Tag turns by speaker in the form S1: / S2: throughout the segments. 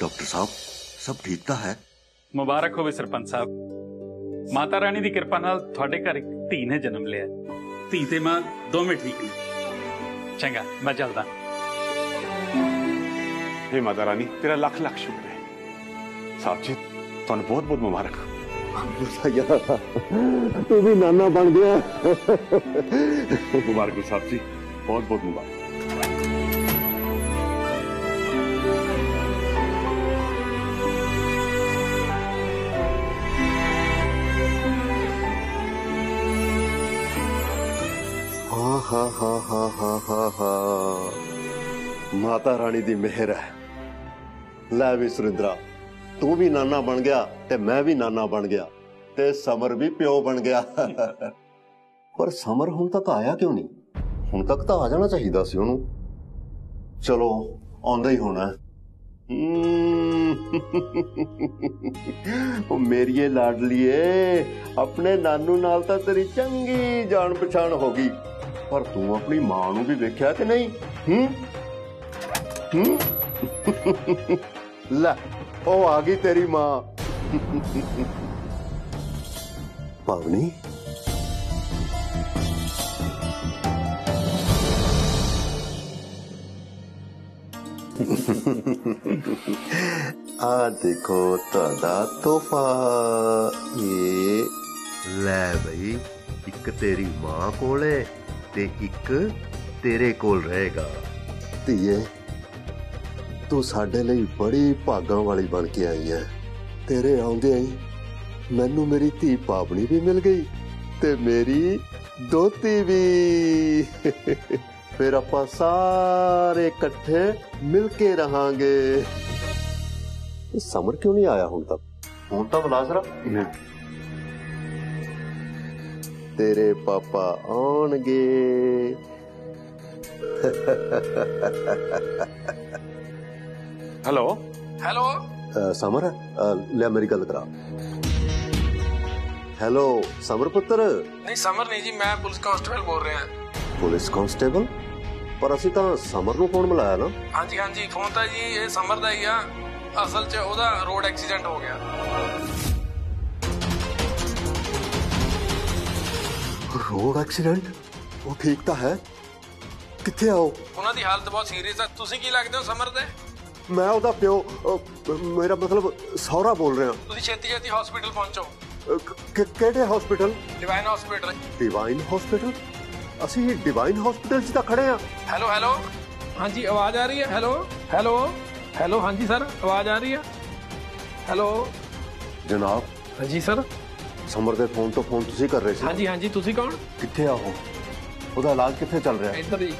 S1: Doctor ਸਾਹਿਬ ਸਭ ਠੀਕ ਤਾਂ ਹੈ
S2: ਮੁਬਾਰਕ ਹੋਵੇ ਸਰਪੰਚ ਸਾਹਿਬ ਮਾਤਾ ਰਾਣੀ ਦੀ ਕਿਰਪਾ ਨਾਲ ਤੁਹਾਡੇ ਘਰ ਇੱਕ ਧੀ ਨੇ ਜਨਮ ਲਿਆ ਧੀ ਤੇ ਮਾਂ ਦੋਵੇਂ ਠੀਕ ਨੇ ਚੰਗਾ ਮੈਂ ਚੱਲਦਾ
S3: हे माता रानी तेरा लख लख शुक्र है साहब जी ਤੁਹਾਨੂੰ ਬਹੁਤ ਬਹੁਤ ਮੁਬਾਰਕ
S1: ਤੂੰ ਵੀ ਨਾਨਾ ਬਣ ਗਿਆ
S3: ਮੁਬਾਰਕ ਹੋ ਸਾਹਿਬ ਜੀ ਬਹੁਤ ਬਹੁਤ
S1: ਹਾਂ ਹਾਂ ਹਾਂ ਹਾਂ ਹਾਂ ਹਾਂ ਹਾਂ ਮਾਤਾ ਰਾਣੀ ਦੀ ਮਿਹਰ ਹੈ ਲੈ ਵੀ ਸੁਰਿੰਦਰਾ ਤੂੰ ਵੀ ਨਾਨਾ ਬਣ ਗਿਆ ਤੇ ਮੈਂ ਵੀ ਨਾਨਾ ਬਣ ਗਿਆ ਤੇ ਸਮਰ ਵੀ ਪਿਓ ਬਣ ਗਿਆ ਪਰ ਸਮਰ ਹੁਣ ਤੱਕ ਆਇਆ ਕਿਉਂ ਨਹੀਂ ਹੁਣ ਤੱਕ ਤਾਂ ਆ ਜਾਣਾ ਚਾਹੀਦਾ ਸੀ ਉਹਨੂੰ ਚਲੋ ਆਉਂਦਾ ਹੀ ਹੋਣਾ ਹਮ। ਉਹ ਮੇਰੀਏ ਲਾਡਲੀਏ ਆਪਣੇ ਨਾਨੂ ਨਾਲ ਤਾਂ ਤੇਰੀ ਚੰਗੀ ਜਾਣ ਪਛਾਣ ਹੋ ਗਈ ਪਰ ਤੂੰ ਆਪਣੀ ਮਾਂ ਨੂੰ ਵੀ ਵੇਖਿਆ ਕਿ ਨਹੀਂ ਹੂੰ ਹੂੰ ਲੈ ਉਹ ਆ ਗਈ ਤੇਰੀ ਮਾਂ ਪਾਵਨੀ ਆ ਦੇਖੋ ਤੁਹਾਡਾ ਤੋਹਫਾ ਇਹ ਲੈ ਬਈ ਇੱਕ ਤੇਰੀ ਮਾਂ ਕੋਲੇ ਤੇ ਇੱਕ ਤੇਰੇ ਕੋਲ ਰਹੇਗਾ ਧੀਏ ਤੂੰ ਸਾਡੇ ਲਈ ਬੜੀ ਭਾਗਾਂ ਵਾਲੀ ਬਣ ਕੇ ਆਈ ਹੈ ਤੇਰੇ ਆਉਂਦੇ ਹੀ ਮੈਨੂੰ ਮੇਰੀ ਧੀ ਪਾਵਣੀ ਵੀ ਮਿਲ ਗਈ ਤੇ ਮੇਰੀ ਦੋਤੀ ਵੀ ਫਿਰ ਆਪਾਂ ਸਾਰੇ ਇਕੱਠੇ ਮਿਲ ਕੇ ਰਹਾਂਗੇ ਇਹ ਸਮਰ ਕਿਉਂ ਨਹੀਂ ਆਇਆ ਹੁਣ ਤੱਕ ਹੁਣ ਤਾਂ ਬਲਾਸਰਾ ਤੇਰੇ ਪਾਪਾ ਆਉਣਗੇ
S3: ਹੈਲੋ
S4: ਹੈਲੋ
S1: ਅ, ਸਮਰ ਅ, ਲੈ ਮੇਰੀ ਗੱਲ ਕਰਾ ਹੈਲੋ ਸਮਰ ਪੁੱਤਰ
S4: ਨਹੀਂ ਸਮਰ ਨਹੀਂ ਜੀ ਮੈਂ ਪੁਲਿਸ ਕਾਂਸਟੇਬਲ ਬੋਲ ਰਿਹਾ
S1: ਪੁਲਿਸ ਕਾਂਸਟੇਬਲ ਪਰ ਅਸੀਂ ਤਾਂ ਸਮਰ ਨੂੰ ਫੋਨ ਮਿਲਾਇਆ ਨਾ
S4: ਹਾਂਜੀ ਹਾਂਜੀ ਫੋਨ ਤਾਂ ਜੀ ਇਹ ਸਮਰ ਦਾ ਹੀ ਆ ਅਸਲ 'ਚ ਉਹਦਾ ਰੋਡ ਐਕਸੀਡੈਂਟ ਹੋ ਗਿਆ
S1: ਰੋਡ ਐਕਸੀਡੈਂਟ ਉਹ ਠੀਕ ਤਾਂ ਹੈ ਕਿੱਥੇ ਆਓ
S4: ਉਹਨਾਂ ਦੀ ਹਾਲਤ ਬਹੁਤ ਸੀਰੀਅਸ ਆ ਤੁਸੀਂ ਕੀ ਲੱਗਦੇ ਹੋ ਸਮਰ ਦੇ
S1: ਮੈਂ ਉਹਦਾ ਪਿਓ ਅ, ਮੇਰਾ ਮਤਲਬ ਸਹੁਰਾ ਬੋਲ ਰਿਹਾ
S4: ਤੁਸੀਂ ਛੇਤੀ ਛੇਤੀ ਹਸਪੀਟਲ ਪਹੁੰਚੋ
S1: ਅ, ਕਿ- ਕਿਹੜੇ hospital
S4: divine hospital
S1: divine hospital ਅਸੀਂ ਡਿਵਾਈਨ ਹਸਪੀਟਲ 'ਚ ਤਾਂ ਖੜੇ ਆ
S4: ਹੈਲੋ ਹੈਲੋ ਹਾਂਜੀ ਆਵਾਜ਼ ਆ ਰਹੀ ਹੈ ਹੈਲੋ ਹੈਲੋ ਹੈਲੋ ਹਾਂਜੀ ਸਰ ਆਵਾਜ਼ ਆ ਰਹੀ ਹੈ ਹੈਲੋ
S1: ਜਨਾਬ
S4: ਹਾਂਜੀ ਸਰ
S1: ਸਮਰ ਦੇ ਫੋਨ ਤੋਂ ਫੋਨ ਤੁਸੀਂ ਕਰ ਰਹੇ ਸੀ
S4: ਹਾਂਜੀ ਹਾਂਜੀ ਤੁਸੀਂ ਕੌਣ
S1: ਕਿੱਥੇ ਆ ਉਹ ਉਹਦਾ ਇਲਾਜ ਕਿੱਥੇ ਚੱਲ ਰਿਹਾ ਹੈ
S4: ਇੱਧਰ ਹੀ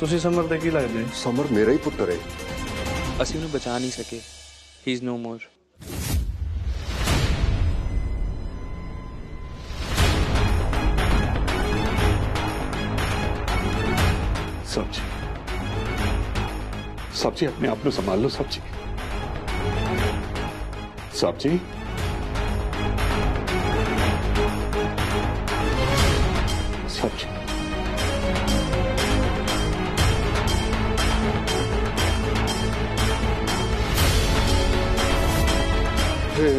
S5: ਤੁਸੀਂ ਸਮਰ ਦੇ ਕੀ ਲੱਗਦੇ
S1: ਸਮਰ ਮੇਰਾ ਹੀ ਪੁੱਤਰ ਹੈ
S6: ਅਸੀਂ ਉਹਨੂੰ ਬਚਾ ਨਹੀਂ ਸਕੇ ਹੀ ਇਜ਼ ਨੋ ਮੋਰ
S3: ਸਾਹਿਬ ਜੀ ਸਾਹਿਬ ਜੀ ਆਪਣੇ ਆਪ ਨੂੰ ਸੰਭਾਲ ਲਓ ਸਾਹਿਬ ਜੀ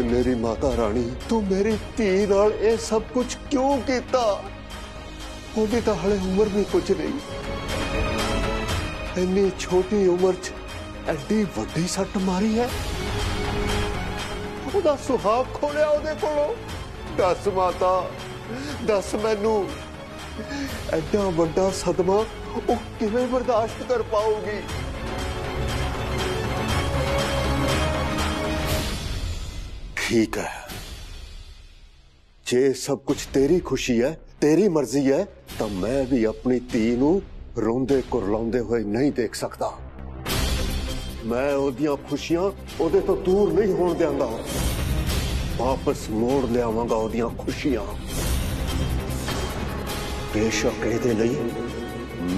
S1: ਮੇਰੀ ਮਾਤਾ ਰਾਣੀ ਤੂੰ ਮੇਰੀ ਧੀ ਨਾਲ ਇਹ ਸਭ ਕੁਝ ਕਿਉਂ ਕੀਤਾ ਉਹਦੀ ਤਾਂ ਹਲੇ ਉਮਰ ਵੀ ਕੁਝ ਨਹੀਂ ਇੰਨੀ ਛੋਟੀ ਉਮਰ 'ਚ ਐਡੀ ਵੱਡੀ ਸੱਟ ਮਾਰੀ ਹੈ ਉਹਦਾ ਸੁਹਾਗ ਖੋਲਿਆ ਉਹਦੇ ਕੋਲੋਂ ਦੱਸ ਮਾਤਾ ਦੱਸ ਮੈਨੂੰ ਐਡਾ ਵੱਡਾ ਸਦਮਾ ਉਹ ਕਿਵੇਂ ਬਰਦਾਸ਼ਤ ਕਰ ਪਾਊਗੀ ठीक है। जे सब कुछ तेरी खुशी है, तेरी मर्ज़ी है तो मैं भी अपनी तीनों रोंदे कुरलांदे हुए नहीं देख सकता। मैं ओदियाँ खुशियाँ ओदे तो दूर नहीं होने देंगा वापस मोड़ लियावांगा ओदियाँ खुशियाँ। बेशक कहते नहीं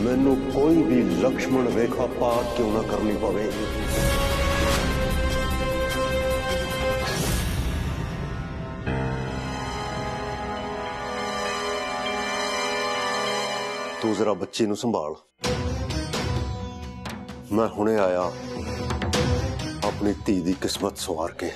S1: ਮੈਨੂੰ ਕੋਈ ਵੀ ਲਕਸ਼ਮਣ ਵੇਖਾ ਪਾਤ ਕਿਉਂ ਨਾ ਕਰਨੀ ਪਵੇ ਜ਼ਰਾ ਬੱਚੀ ਨੂੰ ਸੰਭਾਲ ਮੈਂ ਹੁਣੇ ਆਇਆ ਆ ਆਪਣੀ ਧੀ ਦੀ ਕਿਸਮਤ ਸਵਾਰ ਕੇ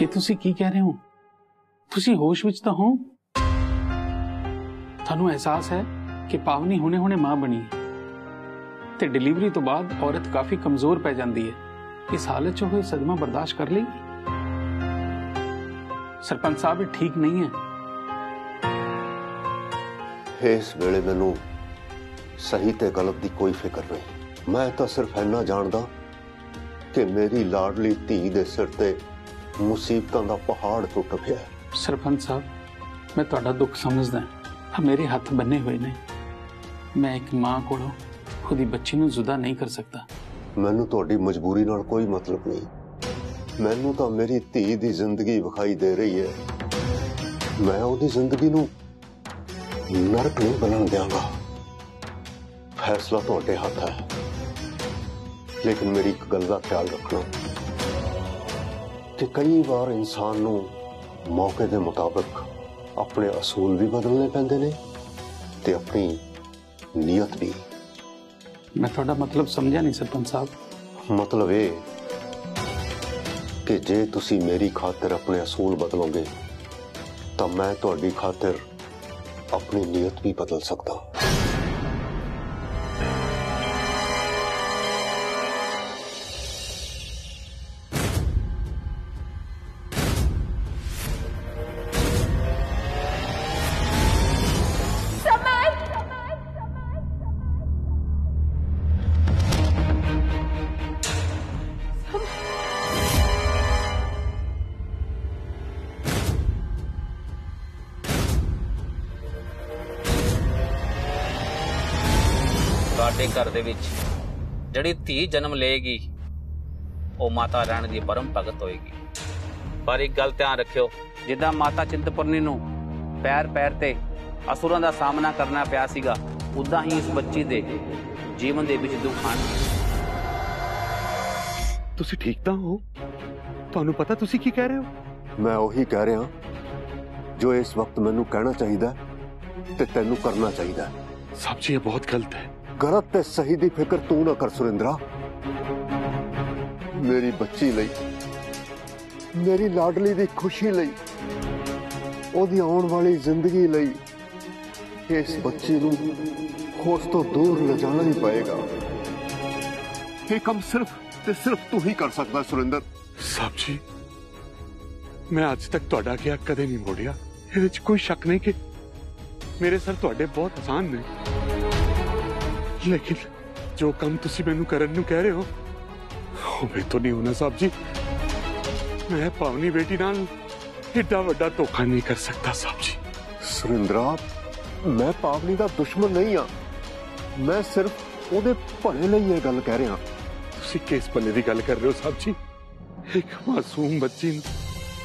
S2: ਇਹ ਤੁਸੀਂ ਕੀ ਕਹਿ ਰਹੇ ਹੋ ਤੁਸੀਂ ਹੋਸ਼ ਵਿੱਚ ਤਾਂ ਹੋ ਤੁਹਾਨੂੰ ਅਹਿਸਾਸ ਹੈ ਕਿ ਪਾਵਨੀ ਹੁਣੇ ਹੁਣੇ ਮਾਂ ਬਣੀ ਹੈ ਤੇ ਡਿਲੀਵਰੀ ਤੋਂ ਬਾਅਦ ਔਰਤ ਕਾਫੀ ਕਮਜ਼ੋਰ ਪੈ ਜਾਂਦੀ ਹੈ ਇਸ ਹਾਲਤ 'ਚ ਉਹ ਇਹ ਸਦਮਾ ਬਰਦਾਸ਼ਤ ਕਰ ਲੇਗੀ ਸਰਪੰਚ ਸਾਹਿਬ ਇਹ ਠੀਕ ਨਹੀਂ ਹੈ
S1: ਇਸ ਵੇਲੇ ਮੈਨੂੰ ਸਹੀ ਤੇ ਗਲਤ ਦੀ ਕੋਈ ਫਿਕਰ ਨਹੀਂ ਮੈਂ ਤਾਂ ਸਿਰਫ ਇੰਨਾ ਜਾਣਦਾ ਕਿ ਮੇਰੀ ਲਾਡਲੀ ਧੀ ਦੇ ਸਿਰ ਤੇ ਮੁਸੀਬਤਾਂ ਦਾ ਪਹਾੜ ਟੁੱਟ ਪਿਆ ਹੈ।
S2: ਸਰਪੰਚ ਸਾਹਿਬ ਮੈਂ ਤੁਹਾਡਾ ਦੁੱਖ ਸਮਝਦਾ ਹਾਂ ਮੇਰੇ ਹੱਥ ਬੰਨੇ ਹੋਏ ਨੇ ਮੈਂ ਇੱਕ ਮਾਂ ਕੋਲੋਂ ਉਹਦੀ ਬੱਚੀ ਨੂੰ ਜੁਦਾ ਨਹੀਂ ਕਰ ਸਕਦਾ
S1: ਮੈਨੂੰ ਤੁਹਾਡੀ ਮਜਬੂਰੀ ਨਾਲ ਕੋਈ ਮਤਲਬ ਨਹੀਂ ਮੈਨੂੰ ਤਾਂ ਮੇਰੀ ਧੀ ਦੀ ਜ਼ਿੰਦਗੀ ਵਿਖਾਈ ਦੇ ਰਹੀ ਹੈ ਮੈਂ ਉਹਦੀ ਜ਼ਿੰਦਗੀ ਨੂੰ ਨਰਕ ਨਹੀਂ ਬਣਨ ਦਿਆਂਗਾ ਫੈਸਲਾ ਤੁਹਾਡੇ ਹੱਥ ਹੈ ਲੇਕਿਨ ਮੇਰੀ ਇੱਕ ਗੱਲ ਦਾ ਖਿਆਲ ਰੱਖਣਾ ਕਿ ਕਈ ਵਾਰ ਇਨਸਾਨ ਨੂੰ ਮੌਕੇ ਦੇ ਮੁਤਾਬਕ ਆਪਣੇ ਅਸੂਲ ਵੀ ਬਦਲਣੇ ਪੈਂਦੇ ਨੇ ਤੇ ਆਪਣੀ ਨੀਅਤ ਵੀ
S2: ਮੈਂ ਤੁਹਾਡਾ ਮਤਲਬ ਸਮਝਿਆ ਨਹੀਂ ਸਰਪੰਚ ਸਾਹਿਬ
S1: ਮਤਲਬ ਇਹ ਕਿ ਜੇ ਤੁਸੀਂ ਮੇਰੀ ਖਾਤਰ ਆਪਣੇ ਅਸੂਲ ਬਦਲੋਗੇ ਤਾਂ ਮੈਂ ਤੁਹਾਡੀ ਖਾਤਰ ਆਪਣੀ ਨੀਅਤ ਵੀ ਬਦਲ ਸਕਦਾ
S7: ਤੁਹਾਡੇ ਘਰ ਦੇ ਵਿੱਚ ਜਿਹੜੀ ਧੀ ਜਨਮ ਲਏਗੀ ਉਹ ਮਾਤਾ ਰਾਣੀ ਦੀ ਪਰਮ ਭਗਤ ਹੋਏਗੀ ਪਰ ਇੱਕ ਗੱਲ ਧਿਆਨ ਰੱਖਿਓ ਜਿੱਦਾਂ ਮਾਤਾ ਚਿੰਤਪੁਰਨੀ ਨੂੰ ਪੈਰ ਪੈਰ ਤੇ ਅਸੁਰਾਂ ਦਾ ਸਾਹਮਣਾ ਕਰਨਾ ਪਿਆ ਸੀਗਾ ਉਦਾਂ ਹੀ ਇਸ ਬੱਚੀ ਦੇ ਜੀਵਨ ਦੇ ਵਿੱਚ ਦੁੱਖ ਆਣਗੇ
S3: ਤੁਸੀਂ ਠੀਕ ਤਾਂ ਹੋ ਤੁਹਾਨੂੰ ਪਤਾ ਤੁਸੀਂ ਕੀ ਕਹਿ ਰਹੇ ਹੋ
S1: ਮੈਂ ਉਹੀ ਕਹਿ ਰਿਹਾ ਜੋ ਇਸ ਵਕਤ ਮੈਨੂੰ ਕਹਿਣਾ ਚਾਹੀਦਾ ਤੇ ਤੈਨੂੰ ਕਰਨਾ ਚਾਹੀਦਾ
S3: ਸਾਹਿਬ ਜੀ ਇਹ ਬਹੁਤ ਗਲਤ ਹੈ
S1: ਗਲਤ ਤੇ ਸਹੀ ਦੀ ਫਿਕਰ ਤੂੰ ਨਾ ਕਰ ਸੁਰਿੰਦਰਾ ਮੇਰੀ ਬੱਚੀ ਲਈ ਮੇਰੀ ਲਾਡਲੀ ਦੀ ਖੁਸ਼ੀ ਲਈ ਉਹਦੀ ਆਉਣ ਵਾਲੀ ਜ਼ਿੰਦਗੀ ਲਈ ਇਸ ਬੱਚੀ ਨੂੰ ਉਸ ਤੋਂ ਦੂਰ ਲਿਜਾਣਾ ਹੀ ਪਏਗਾ ਇਹ ਕੰਮ ਸਿਰਫ ਤੇ ਸਿਰਫ ਤੂੰ ਹੀ ਕਰ ਸਕਦਾ ਸੁਰਿੰਦਰ
S3: ਸਾਹਿਬ ਜੀ ਮੈਂ ਅੱਜ ਤੱਕ ਤੁਹਾਡਾ ਕਿਹਾ ਕਦੇ ਨਹੀਂ ਮੋੜਿਆ ਇਹਦੇ 'ਚ ਕੋਈ ਸ਼ੱਕ ਨਹੀਂ ਕਿ ਮੇਰੇ ਸਰ ਤੁਹਾਡੇ ਬਹੁਤ ਆਸਾਨ ਨੇ ਲੇਕਿਨ ਜੋ ਕੰਮ ਤੁਸੀਂ ਮੈਨੂੰ ਕਰਨ ਨੂੰ ਕਹਿ ਰਹੇ ਹੋ ਉਹ ਮੇਰੇ ਤੋਂ ਨਹੀਂ ਹੋਣਾ ਸਾਹਿਬ ਜੀ ਮੈਂ ਪਾਵਨੀ ਬੇਟੀ ਨਾਲ ਏਡਾ ਵੱਡਾ ਧੋਖਾ ਨਹੀਂ ਕਰ ਸਕਦਾ ਸਾਹਿਬ ਜੀ
S1: ਸੁਰਿੰਦਰਾ ਮੈਂ ਪਾਵਨੀ ਦਾ ਦੁਸ਼ਮਣ ਨਹੀਂ ਆ ਮੈਂ ਸਿਰਫ ਉਹਦੇ ਭਲੇ ਲਈ ਇਹ ਗੱਲ ਕਹਿ ਰਿਹਾ
S3: ਤੁਸੀਂ ਕਿਸ ਪੱਲੇ ਦੀ ਗੱਲ ਕਰ ਰਹੇ ਹੋ ਸਾਹਿਬ ਜੀ ਇੱਕ ਮਾਸੂਮ ਬੱਚੀ ਨੂੰ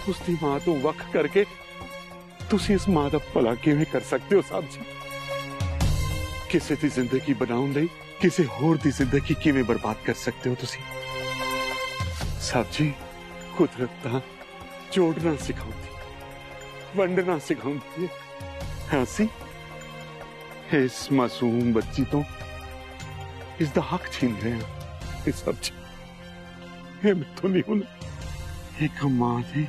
S3: ਉਸ ਦੀ ਮਾਂ ਤੋਂ ਵੱਖ ਕਰਕੇ ਤੁਸੀਂ ਇਸ ਮਾਂ ਦਾ ਭਲਾ ਕਿਵੇਂ ਕਰ ਸਕਦੇ ਹੋ ਸਾਹਿਬ ਜੀ ਕਿਸੇ ਦੀ ਜ਼ਿੰਦਗੀ ਬਣਾਉਣ ਲਈ ਕਿਸੇ ਹੋਰ ਦੀ ਜ਼ਿੰਦਗੀ ਕਿਵੇਂ ਬਰਬਾਦ ਕਰ ਸਕਦੇ ਹੋ ਤੁਸੀਂ ਸਾਹਿਬ ਜੀ ਕੁਦਰਤ ਤਾਂ ਜੋੜਨਾ ਸਿਖਾਉਂਦੀ ਵੰਡਣਾ ਸਿਖਾਉਂਦੀ ਹੈ ਅਸੀਂ ਇਸ ਮਾਸੂਮ ਬੱਚੀ ਤੋਂ ਇਸ ਦਾ ਹੱਕ ਛੀਨ ਰਹੇ ਹਾਂ ਇਹ ਸਭ ਜੀ ਇਹ ਮੈਥੋਂ ਨਹੀਂ ਹੁਣ ਇੱਕ ਮਾਂ ਦੀ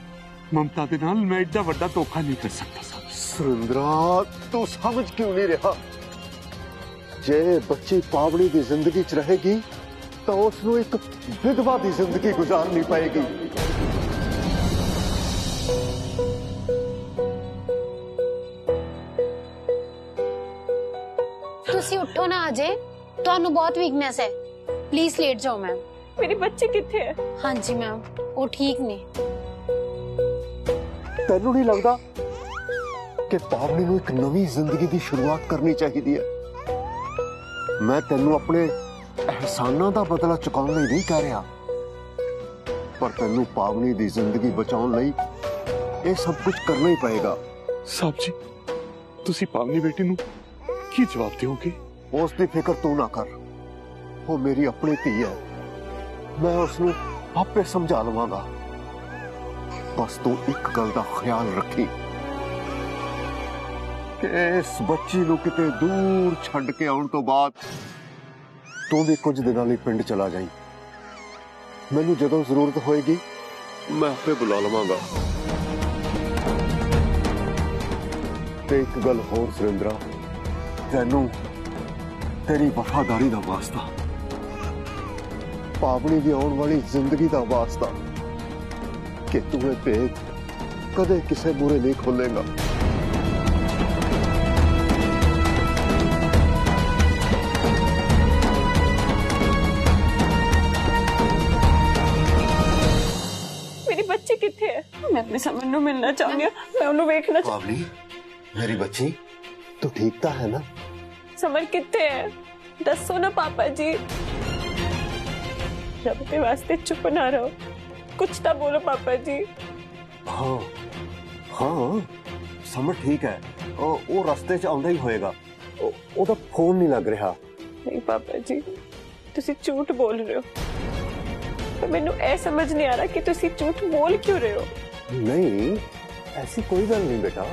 S3: ਮਮਤਾ ਦੇ ਨਾਲ ਮੈਂ ਏਡਾ ਵੱਡਾ ਧੋਖਾ ਨਹੀਂ ਕਰ ਸਕਦਾ ਸਾਹਿਬ
S1: ਸੁਰਿੰਦਰਾ ਤੂੰ ਸਮਝ ਕਿਉਂ ਨਹੀਂ ਰਿਹਾ ਜੇ ਬੱਚੀ ਪਾਵਣੀ ਦੀ ਜ਼ਿੰਦਗੀ 'ਚ ਰਹੇਗੀ ਤਾਂ ਉਸ ਨੂੰ ਇੱਕ ਵਿਧਵਾ ਦੀ ਜ਼ਿੰਦਗੀ ਗੁਜ਼ਾਰਨੀ ਪਏਗੀ
S8: ਤੁਸੀਂ ਉੱਠੋ ਨਾ ਅਜੇ ਤੁਹਾਨੂੰ ਬਹੁਤ ਵੀਕਨੈਸ ਹੈ ਪਲੀਜ਼ ਲੇਟ ਜਾਓ ਮੈਮ
S9: ਮੇਰੀ ਬੱਚੀ ਕਿੱਥੇ ਹੈ
S8: ਹਾਂਜੀ ਮੈਮ ਉਹ ਠੀਕ ਨੇ
S1: ਤੈਨੂੰ ਨਹੀਂ ਲੱਗਦਾ ਕਿ ਪਾਵਨੀ ਨੂੰ ਇੱਕ ਨਵੀਂ ਜ਼ਿੰਦਗੀ ਦੀ ਸ਼ੁਰੂਆਤ ਕਰਨੀ ਚਾਹੀਦੀ ਹੈ ਮੈਂ ਤੈਨੂੰ ਆਪਣੇ ਅਹਿਸਾਨਾਂ ਦਾ ਬਦਲਾ ਚੁਕਾਉਣ ਲਈ ਨਹੀਂ ਕਹਿ ਰਿਹਾ ਪਰ ਤੈਨੂੰ ਪਾਵਨੀ ਦੀ ਜ਼ਿੰਦਗੀ ਬਚਾਉਣ ਲਈ ਇਹ ਸਭ ਕੁਝ ਕਰਨਾ ਹੀ ਪਏਗਾ
S3: ਸਾਹਿਬ ਜੀ ਤੁਸੀਂ ਪਾਵਨੀ ਬੇਟੀ ਨੂੰ ਕੀ ਜਵਾਬ ਦਿਓਗੇ
S1: ਉਸ ਦੀ ਫਿਕਰ ਤੂੰ ਨਾ ਕਰ ਉਹ ਮੇਰੀ ਆਪਣੀ ਧੀ ਹੈ ਮੈਂ ਉਸ ਨੂੰ ਆਪੇ ਸਮਝਾ ਲਵਾਂਗਾ ਬਸ ਤੂੰ ਇੱਕ ਗੱਲ ਦਾ ਖਿਆਲ ਰੱਖੀ ਕਿ ਇਸ ਬੱਚੀ ਨੂੰ ਕਿਤੇ ਦੂਰ ਛੱਡ ਕੇ ਆਉਣ ਤੋਂ ਬਾਅਦ ਤੂੰ ਵੀ ਕੁਝ ਦਿਨਾਂ ਲਈ ਪਿੰਡ ਚਲਾ ਜਾਈਂ ਮੈਨੂੰ ਜਦੋਂ ਜ਼ਰੂਰਤ ਹੋਏਗੀ ਮੈਂ ਆਪੇ ਬੁਲਾ ਲਵਾਂਗਾ ਤੇ ਇੱਕ ਗੱਲ ਹੋਰ ਸੁਰਿੰਦਰਾ ਤੈਨੂੰ ਤੇਰੀ ਵਫਾਦਾਰੀ ਦਾ ਵਾਸਤਾ ਪਾਵਣੀ ਦੀ ਆਉਣ ਵਾਲੀ ਜ਼ਿੰਦਗੀ ਦਾ ਵਾਸਤਾ ਕਿ ਤੂੰ ਇਹ ਭੇਦ ਕਦੇ ਕਿਸੇ ਮੂਰੇ ਨਹੀਂ ਖੋਲੇਗਾ
S9: ਸਮਨ ਨੂੰ ਮਿਲਣਾ ਚਾਹੁੰਦੀ ਹਾਂ ਮੈਂ ਉਹਨੂੰ ਵੇਖਣਾ ਚਾਹ
S1: ਪਾਵਨੀ ਮੇਰੀ ਬੱਚੀ ਤੂੰ ਠੀਕ ਤਾਂ ਹੈ ਨਾ
S9: ਸਮਨ ਕਿੱਥੇ ਹੈ ਦੱਸੋ ਨਾ ਪਾਪਾ ਜੀ ਰੱਬ ਦੇ ਵਾਸਤੇ ਚੁੱਪ ਨਾ ਰਹੋ ਕੁਝ ਤਾਂ ਬੋਲੋ ਪਾਪਾ ਜੀ
S1: ਹਾਂ ਹਾਂ ਸਮਝ ਠੀਕ ਹੈ ਉਹ ਉਹ ਰਸਤੇ 'ਚ ਆਉਂਦਾ ਹੀ ਹੋਏਗਾ ਉਹ- ਉਹਦਾ ਫੋਨ ਨਹੀਂ ਲੱਗ ਰਿਹਾ
S9: ਨਹੀਂ ਪਾਪਾ ਜੀ ਤੁਸੀਂ ਝੂਠ ਬੋਲ ਰਹੇ ਹੋ ਪਰ ਮੈਨੂੰ ਇਹ ਸਮਝ ਨਹੀਂ ਆ ਰਿਹਾ ਕਿ ਤੁਸੀਂ ਝੂਠ ਬੋਲ ਕਿਉਂ ਰਹੇ ਹੋ
S1: ਨਹੀਂ ਐਸੀ ਕੋਈ ਗੱਲ ਨਹੀਂ ਬੇਟਾ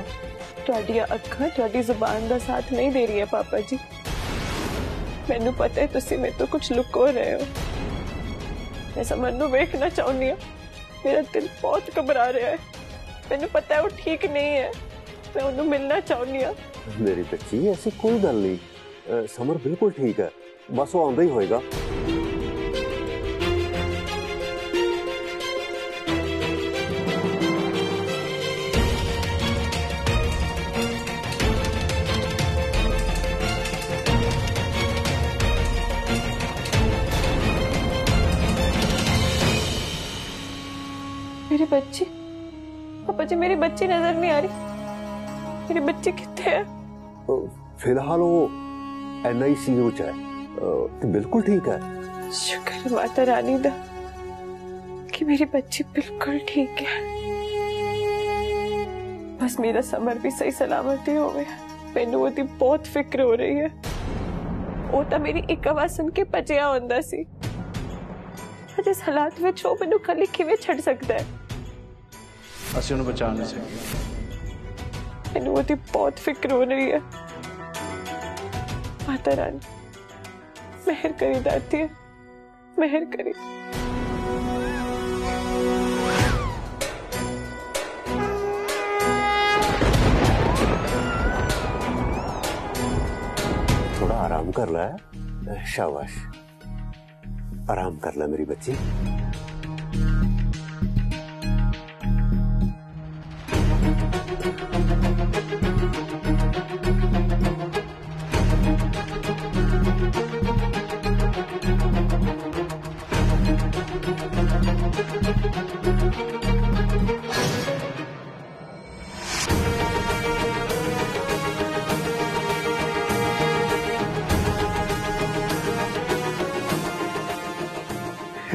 S9: ਤੁਹਾਡੀਆਂ ਅੱਖਾਂ ਤੁਹਾਡੀ ਜ਼ੁਬਾਨ ਦਾ ਸਾਥ ਨਹੀਂ ਦੇ ਰਹੀ ਹੈ ਪਾਪਾ ਜੀ ਮੈਨੂੰ ਪਤਾ ਹੈ ਤੁਸੀਂ ਮੇਰੇ ਤੋਂ ਕੁਝ ਲੁਕੋ ਰਹੇ ਹੋ ਮੈਂ ਸਮਨ ਨੂੰ ਵੇਖਣਾ ਚਾਹੁੰਦੀ ਹਾਂ ਮੇਰਾ ਦਿਲ ਬਹੁਤ ਘਬਰਾ ਰਿਹਾ ਹੈ ਮੈਨੂੰ ਪਤਾ ਹੈ ਉਹ ਠੀਕ ਨਹੀਂ ਹੈ ਮੈਂ ਉਹਨੂੰ ਮਿਲਣਾ ਚਾਹੁੰਦੀ ਹਾਂ
S1: ਮੇਰੀ ਬੱਚੀ ਐਸੀ ਕੋਈ ਗੱਲ ਨਹੀਂ ਅ, ਸਮਰ ਬਿਲਕੁਲ ਠੀਕ ਹੈ ਬਸ ਉਹ ਆਉਂਦਾ ਹੀ
S9: बच्ची पापा जी मेरी बच्ची नजर नहीं आ रही मेरी बच्ची कितने है
S1: ਅ, ਫਿਲਹਾਲ ਉਹ ਐਨਆਈਸੀਯੂ 'ਚ ਹੈ ਅ, ਤੇ ਬਿਲਕੁਲ ਠੀਕ ਹੈ
S9: शुक्र है माता रानी दा कि मेरी बच्ची बिल्कुल ठीक है बस मेरा समर भी सही सलामत ही हो गया ਮੈਨੂੰ ਉਹਦੀ ਬਹੁਤ ਫਿਕਰ ਹੋ ਰਹੀ ਹੈ ਉਹ ਤਾਂ ਮੇਰੀ ਇੱਕ ਆਵਾਜ਼ ਸੁਣ ਕੇ ਭੱਜਿਆ ਹੁੰਦਾ ਸੀ ਅੱਜ ਇਸ ਹਾਲਾਤ ਵਿੱਚ ਉਹ ਮੈਨੂੰ ਖਾਲੀ ਕਿਵੇਂ ਛੱਡ ਸਕਦਾ ਹੈ
S5: ਅਸੀਂ ਉਹਨੂੰ ਬਚਾ ਨਹੀਂ ਸਕੇ
S9: ਮੈਨੂੰ ਉਹਦੀ ਬਹੁਤ ਫਿਕਰ ਹੋ ਰਹੀ ਹੈ ਮਾਤਾ ਰਾਣੀ ਮਿਹਰ ਕਰੀ ਦਾਤੀ ਮਿਹਰ ਕਰੀ
S1: थोड़ा आराम कर ला है शाबाश आराम कर ला मेरी बच्ची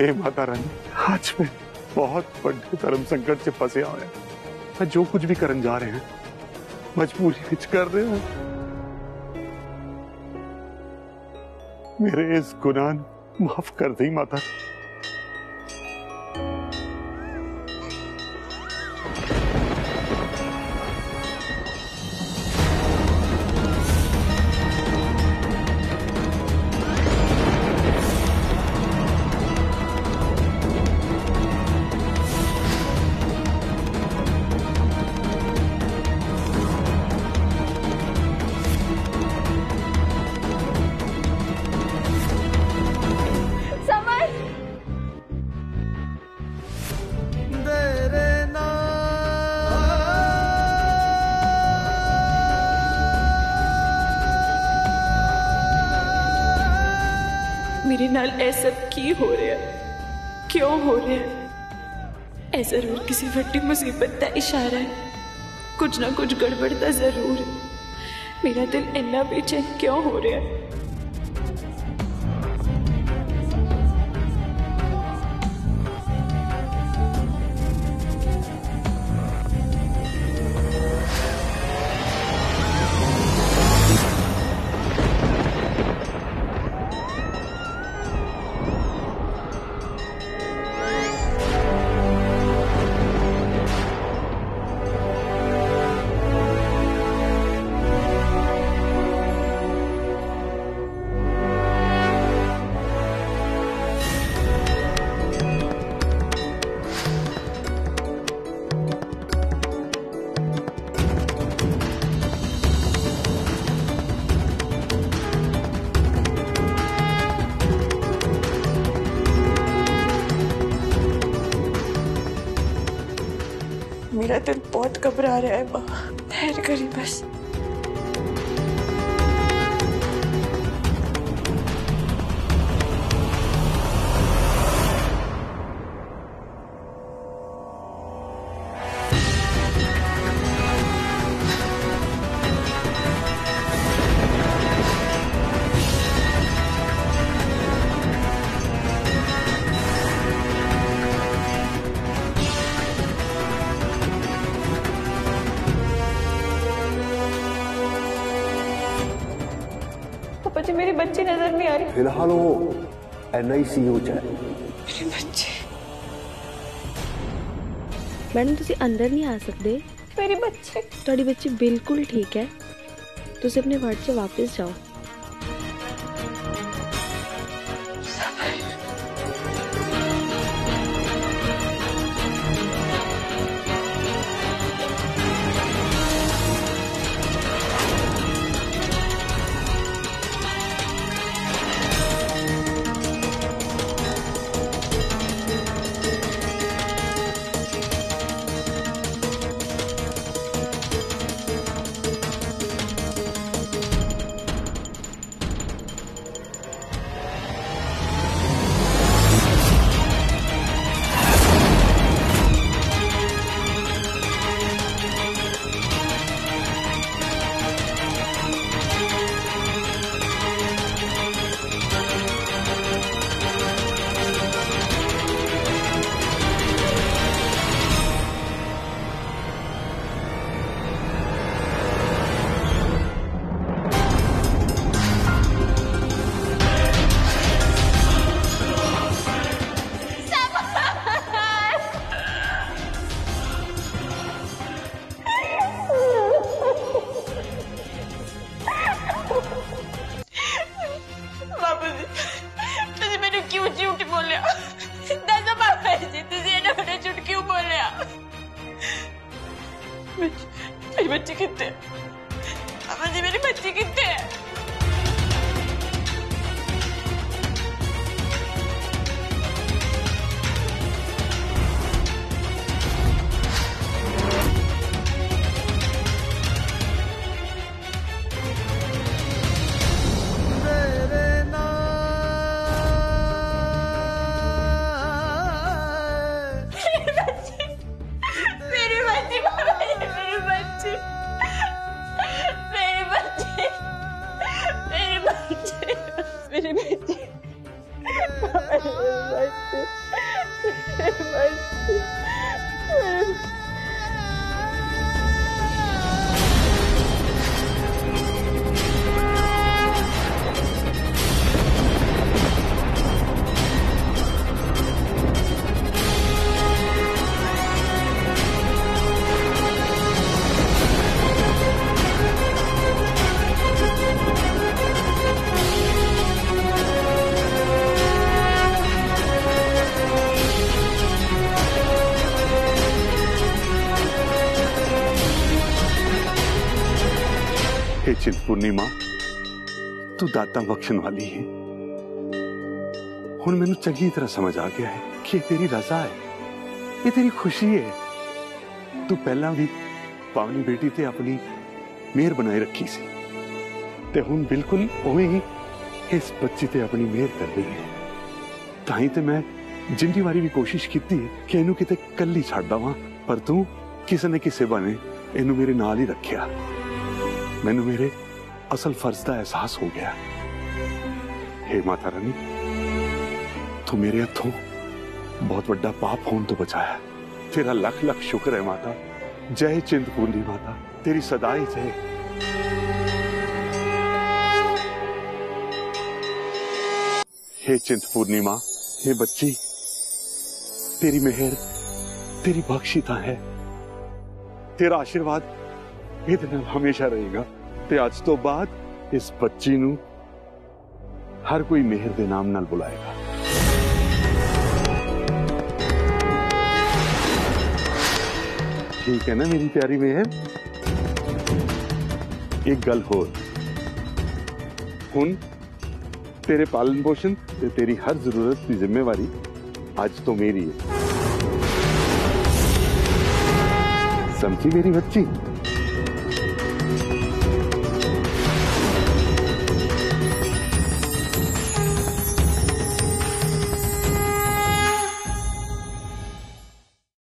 S3: हे माता रानी आज मैं बहुत बड़े धर्म संकट से फंसे होया मैं जो कुछ भी करन जा रहे हैं, मजबूरी विच कर रहे हैं। मेरे इस गुनाह माफ़ कर दी, माता।
S9: ਮੇਰੇ ਨਾਲ ਇਹ ਸਭ ਕੀ ਹੋ ਰਿਹਾ ਹੈ ਕਿਉਂ ਹੋ ਰਿਹਾ ਹੈ ਇਹ ਜ਼ਰੂਰ ਕਿਸੇ ਵੱਡੀ ਮੁਸੀਬਤ ਦਾ ਇਸ਼ਾਰਾ ਹੈ ਕੁਝ ਨਾ ਕੁਝ ਗੜਬੜ ਤਾਂ ਜ਼ਰੂਰ ਹੈ ਮੇਰਾ ਦਿਲ ਇੰਨਾ ਬੇਚੈਨ ਕਿਉਂ ਹੋ ਰਿਹਾ ਹੈ
S10: बहुत घबरा रहा है माँ ठहर करी बस। नजर नहीं आ रही
S1: ਫਿਲਹਾਲ ਉਹ ਐਨਆਈਸੀਯੂ ਚ ਹੈ
S10: मेरी बच्ची
S9: ਮੈਡਮ ਤੁਸੀਂ ਅੰਦਰ ਨਹੀਂ ਆ ਸਕਦੇ
S10: मेरी बच्ची
S9: ਤੁਹਾਡੀ ਬੱਚੀ ਬਿਲਕੁਲ ਠੀਕ ਹੈ ਤੁਸੀਂ ਆਪਣੇ ਵਾਰਡ 'ਚ ਵਾਪਸ ਜਾਓ
S10: पूर्णिमा तू दाता बख्शन वाली
S3: है। हूँ मैं चंकी तरह समझ आ गया है कि ये तेरी रजा है। ये तेरी खुशी है। तू पहला भी पावनी बेटी से अपनी मेहर बनाई रखी सी। हूँ बिल्कुल उवे ही इस बच्ची से अपनी मेहर कर रही है। ताही तो मैं जिंदी बारी भी कोशिश की कि इनू कित कल छड़ दव, पर तू किसी ने किसी बने इन मेरे नाल ही रखिया मैनू मेरे असल फ़र्ज़ का एहसास हो गया हे। माता रानी, तू मेरे हथों बहुत बड़ा पाप होने तो बचाया तेरा लख लख शुक्र है माता। जय चिंत कुंडी माता। तेरी सदाई जय। हे चिंत पूर्णिमा हे बच्ची, तेरी मेहर, तेरी बख्शिता है। तेरा आशीर्वाद ये हमेशा रहेगा। ਤੇ ਅੱਜ ਤੋਂ ਬਾਅਦ ਇਸ ਬੱਚੀ ਨੂੰ ਹਰ ਕੋਈ ਮਿਹਰ ਦੇ ਨਾਮ ਨਾਲ ਬੁਲਾਏਗਾ ਠੀਕ ਹੈ ਨਾ ਮੇਰੀ ਪਿਆਰੀ ਮਿਹਰ ਇੱਕ ਗੱਲ ਹੋਰ ਹੁਣ ਤੇਰੇ ਪਾਲਣ ਪੋਸ਼ਣ ਤੇ ਤੇਰੀ ਹਰ ਜ਼ਰੂਰਤ ਦੀ ਜ਼ਿੰਮੇਵਾਰੀ ਅੱਜ ਤੋਂ ਮੇਰੀ ਹੈ समझी मेरी बच्ची